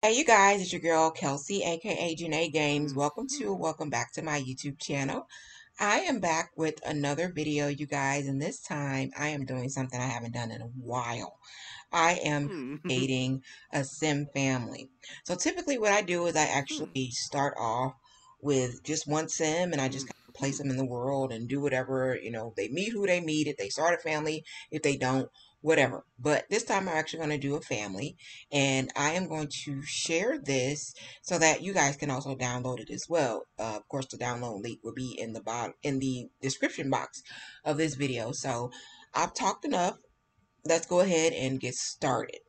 Hey, you guys, it's your girl Kelsey, aka Jenae Games. Welcome to, mm-hmm. welcome back to my YouTube channel. I am back with another video, you guys, and this time I am doing something I haven't done in a while. I am mm-hmm. creating a sim family. So typically what I do is I hmm. actually start off with just one sim and I just kind of place them in the world and do whatever, you know, they meet who they meet. If they start a family, if they don't, whatever. But this time I'm actually going to do a family and I am going to share this so that you guys can also download it as well. Uh, of course, the download link will be in the bottom in the description box of this video. So I've talked enough. Let's go ahead and get started.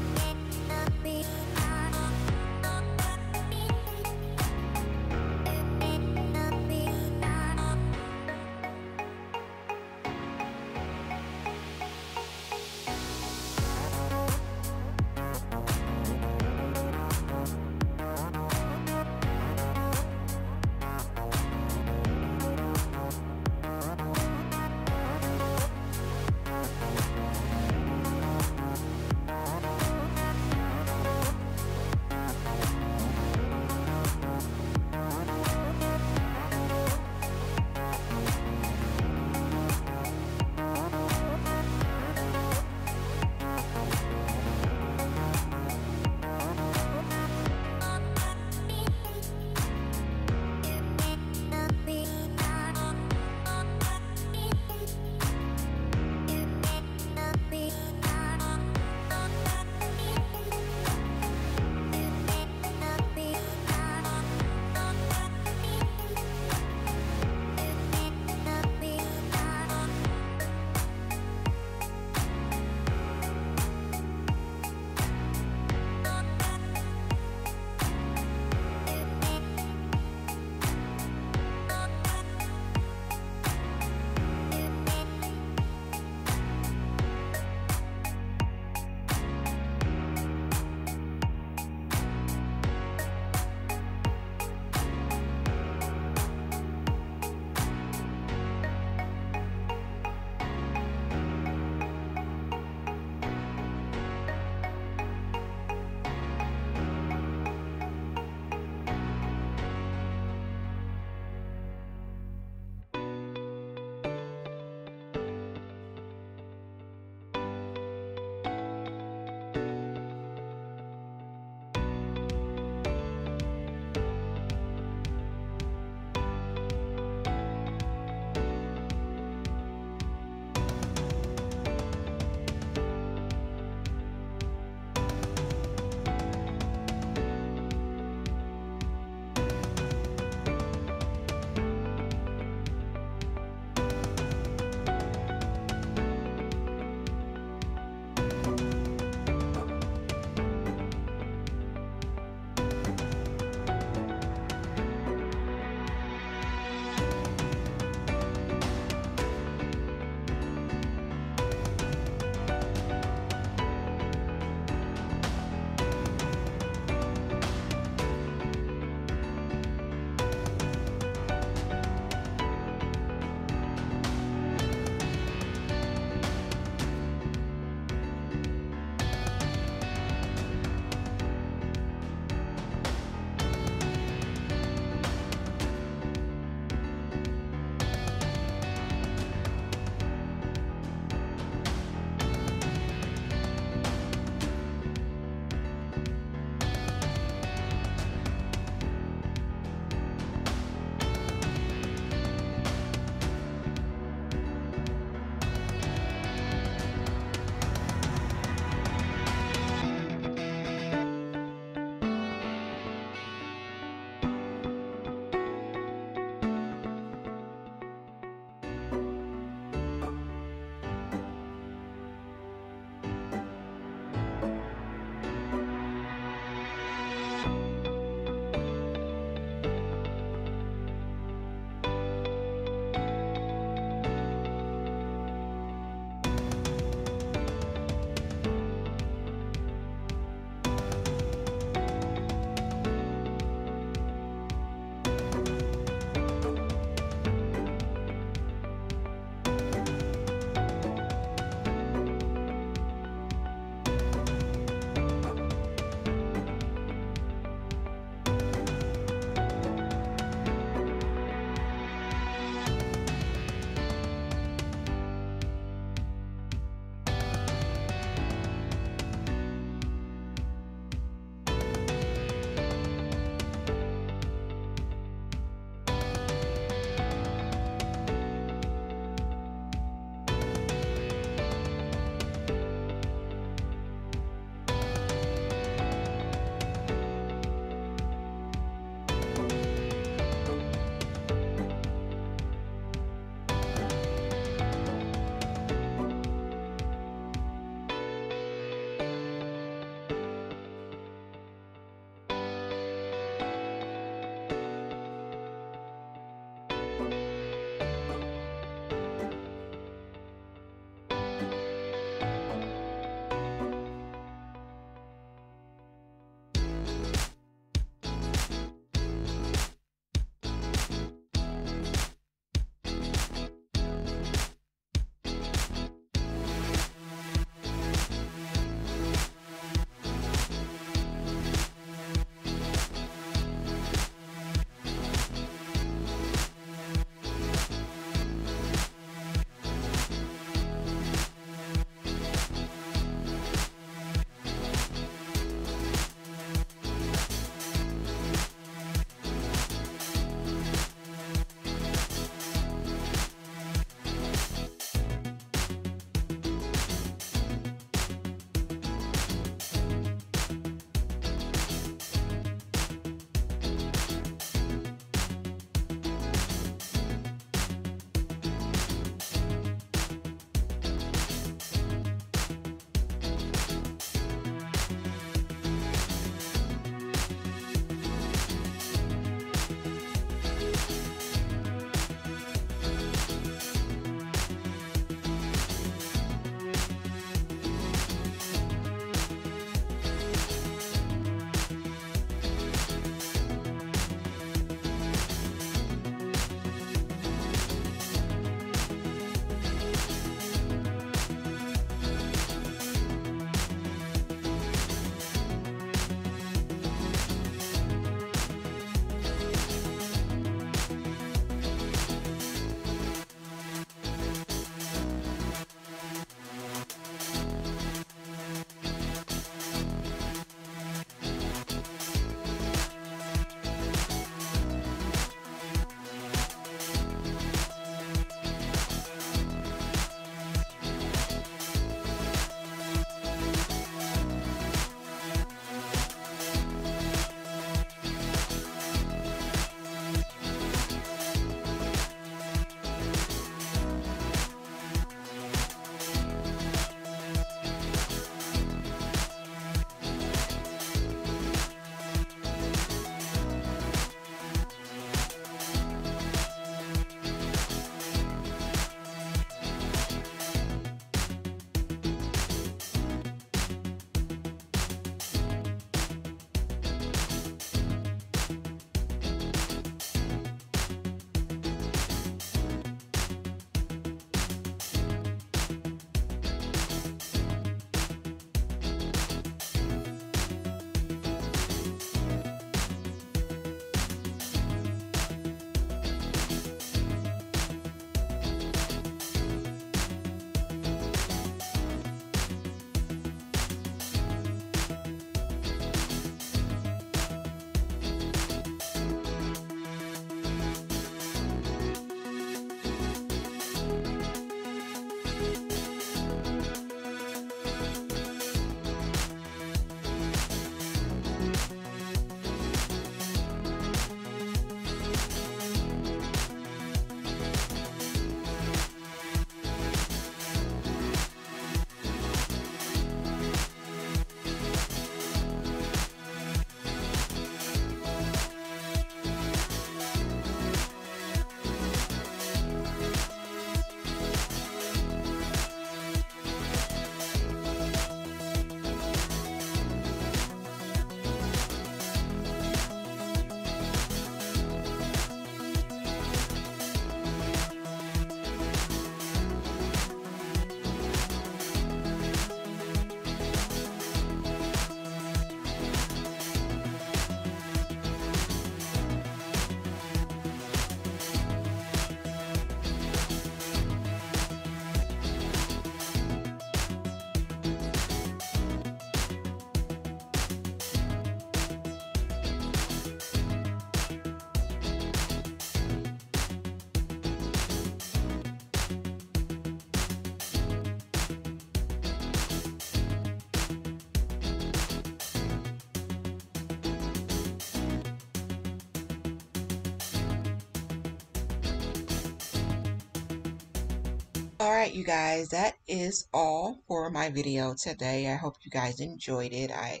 All right, you guys, that is all for my video today. I hope you guys enjoyed it. I'm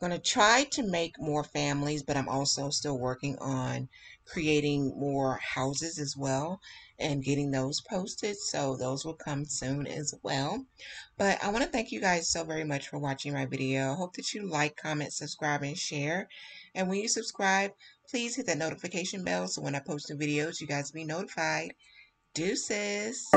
going to try to make more families, but I'm also still working on creating more houses as well and getting those posted. So those will come soon as well. But I want to thank you guys so very much for watching my video. Hope that you like, comment, subscribe, and share. And when you subscribe, please hit that notification bell so when I post new videos, you guys will be notified. Deuces.